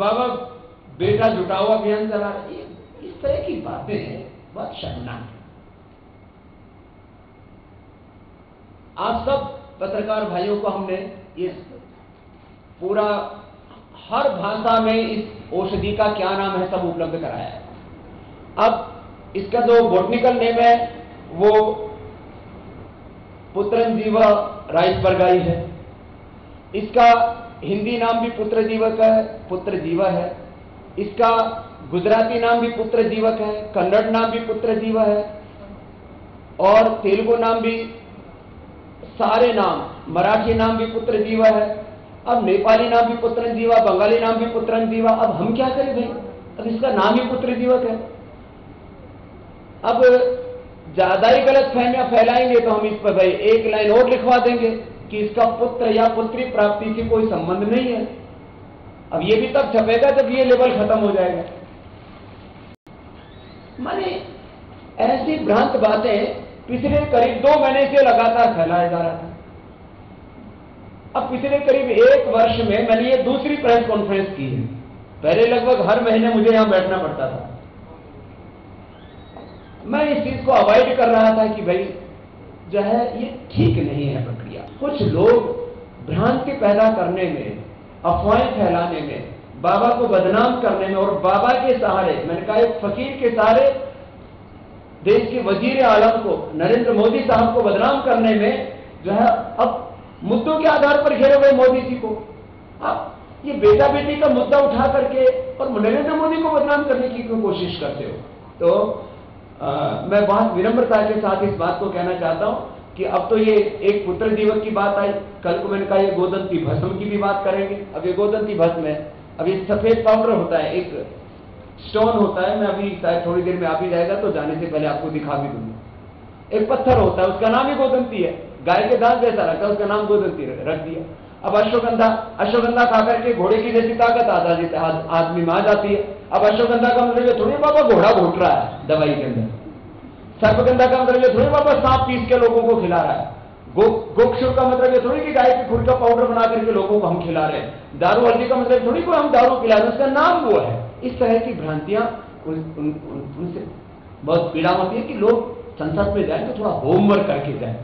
बाबा, बेटा जुटा हुआ अभियान चला इस तरह की बातें हैं। बहुत शर्मनाक है। आप सब पत्रकार भाइयों को हमने ये पूरा हर भाषा में इस औषधि का क्या नाम है सब उपलब्ध कराया है। अब इसका जो बोटनिकल नेम है, वो पुत्रन जीवा राइस है। इसका हिंदी नाम भी पुत्र जीवक है, पुत्र जीवा है। इसका गुजराती नाम भी पुत्र जीवक है, कन्नड़ नाम भी पुत्र जीवा है, और तेलुगु नाम भी सारे नाम, मराठी नाम भी पुत्र जीवा है, अब नेपाली नाम भी पुत्र जीवा, बंगाली नाम भी पुत्र जीवा, अब हम क्या करें भाई? अब इसका नाम ही पुत्र जीवक है। अब ज़्यादा ही गलत फहमियाँ फैलाएँगे तो हम इस पर भाई एक लाइन और लिखवा देंगे। कि इसका पुत्र या पुत्री प्राप्ति से कोई संबंध नहीं है। अब ये भी तब छपेगा जब ये लेवल खत्म हो जाएगा। माने ऐसी भ्रांत बातें पिछले करीब दो महीने से लगातार फैलाया जा रहा था। अब पिछले करीब एक वर्ष में मैंने ये दूसरी प्रेस कॉन्फ्रेंस की है। पहले लगभग हर महीने मुझे यहाँ बैठना पड़ता था। मैं इस चीज़ को अवॉइड कर रहा था कि भाई जो है, ये ठीक नहीं है। प्रक्रिया कुछ लोग भ्रांति पैदा करने में अफवाहें फैलाने में बाबा को बदनाम करने में और बाबा के सहारे मैंने कहा एक फकीर के सहारे देश के वज़ीर आलम को नरेंद्र मोदी साहब को बदनाम करने में जो है अब मुद्दों के आधार पर घेरे हुए मोदी जी को। आप ये बेटा बेटी का मुद्दा उठा करके और नरेंद्र मोदी को बदनाम करने की क्यों कोशिश करते हो? तो आ, मैं बहुत विनम्रता के साथ इस बात को कहना चाहता हूँ। कि अब तो ये एक पुत्र दीवक की बात आई कल को मैंने कहा ये गोदंती भस्म की भी बात करेंगे। अब ये गोदंती भस्म है। अब ये सफ़ेद पाउडर होता है, एक स्टोन होता है, मैं अभी शायद थोड़ी देर में आ भी जाएगा तो जाने से पहले आपको दिखा भी दूँगा। एक पत्थर होता है, उसका नाम ही गोदंती है। गाय के दांत जैसा है, उसका नाम गोदंती रख दिया। अब अश्वगंधा अश्वगंधा खा करके घोड़े की जैसी ताकत आ जाती है आदमी में आ जाती है। अब अश्वगंधा का मतलब थोड़ी बाबा घोड़ा घोट रहा है, दवाई के अंदर। सर्पगंधा का मतलब ये थोड़ी वापस सांप पीस के लोगों को खिला रहा है। गोक्षुर का मतलब ये थोड़ी कि गाय के खुर का पाउडर बना करके लोगों को हम खिला रहे हैं। दारू हल्दी का मतलब थोड़ी को हम दारू खिला रहे हैं, उसका नाम वो है। इस तरह की भ्रांतियाँ उनसे बहुत पीड़ा होती है कि लोग संसद में जाए तो थोड़ा होमवर्क करके जाए।